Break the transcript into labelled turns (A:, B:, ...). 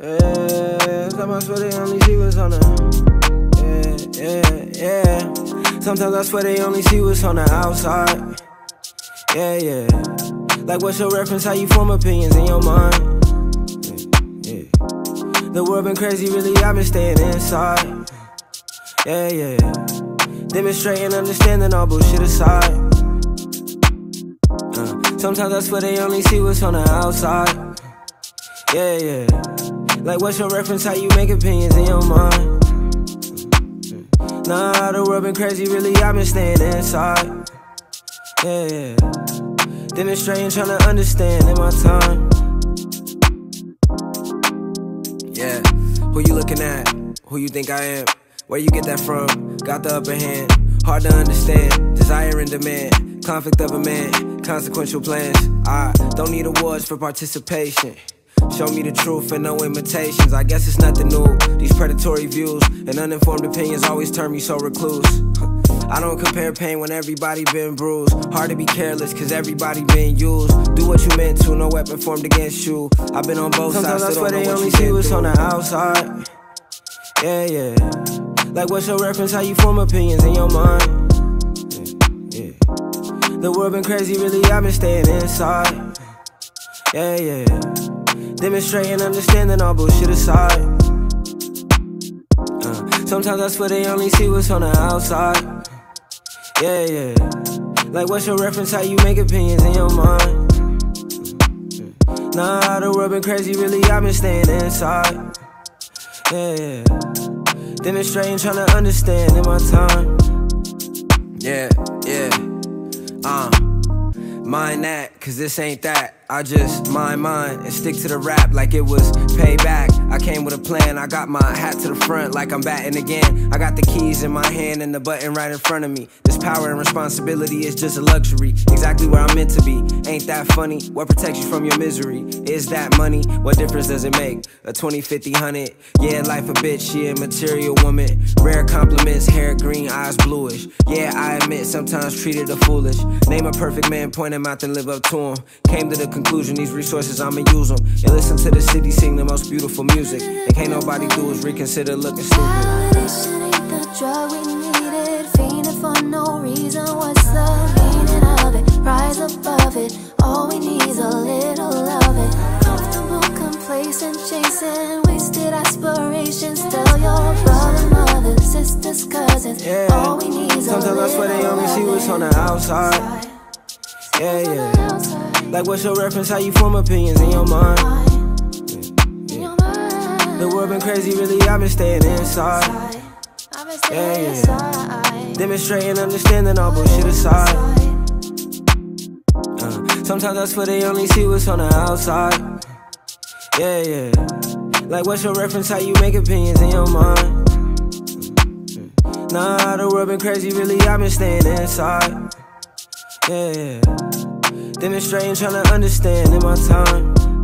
A: Eh, eh, eh, yeah, sometimes I swear they only see what's on the. Yeah, yeah, yeah. Sometimes I swear they only see what's on the outside. Yeah, yeah. Like, what's your reference? How you form opinions in your mind? Yeah, yeah. The world been crazy, really. I've been staying inside. Yeah, yeah. Demonstrating understanding all bullshit aside. Uh, sometimes I swear they only see what's on the outside. Yeah, yeah. Like, what's your reference? How you make opinions in your mind? Mm. Nah, the world been crazy, really. I've been staying inside. Yeah, yeah. Demonstrating, trying to understand in my time. Yeah, who you looking at? Who you think I am? Where you get that from? Got the upper hand. Hard to understand. Desire and demand. Conflict of a man. Consequential plans. I don't need awards for participation. Show me the truth and no imitations. I guess it's nothing new. These predatory views and uninformed opinions always turn me so recluse. I don't compare pain when everybody been bruised. Hard to be careless, cause everybody been used. Do what you meant to, no weapon formed against you. I've been on both Sometimes sides. I swear they only see what's on the outside. Yeah, yeah. Like, what's your reference? How you form opinions in your mind? Yeah, yeah. The world been crazy, really. I've been staying inside. Yeah, yeah. Demonstrating understanding all bullshit aside. Uh, sometimes I swear they only see what's on the outside. Yeah, yeah. Like, what's your reference? How you make opinions in your mind? Nah, the world been crazy, really. I've been staying inside. Yeah, yeah. Demonstrating, trying to understand in my time. Yeah, yeah. Uh, mind that, cause this ain't that. I just mind mine and stick to the rap like it was payback. I came with a plan, I got my hat to the front like I'm batting again. I got the keys in my hand and the button right in front of me. This power and responsibility is just a luxury, exactly where I'm meant to be. Ain't that funny? What protects you from your misery? Is that money? What difference does it make? A 20, 50, 100? Yeah, life a bitch, she a material woman. Rare compliments, hair green, eyes bluish. Yeah, I admit sometimes treated a foolish. Name a perfect man, point him out, then live up to him. Came to the conclusion, these resources, I'ma use them. And listen to the city sing the most beautiful music. And can't nobody do is reconsider looking stupid.
B: Validation ain't the drug we needed. Fiending for no reason. What's the meaning of it? Rise above it. All we need is a little of it. Comfortable, complacent, chasing wasted aspirations. Tell your brother, mother, sisters, cousins.
A: Yeah.
B: All we need is a little
A: Sometimes I swear they only see what's on the outside. Yeah, yeah. Like, what's your reference? How you form opinions in your mind? The world been crazy, really. I've been staying inside. Yeah, yeah. Demonstrating understanding all bullshit aside. Uh, sometimes I swear they only see what's on the outside. Yeah, yeah. Like, what's your reference? How you make opinions in your mind? Nah, the world been crazy, really. I've been staying inside. Yeah, yeah. Demonstrating, trying to understand in my time.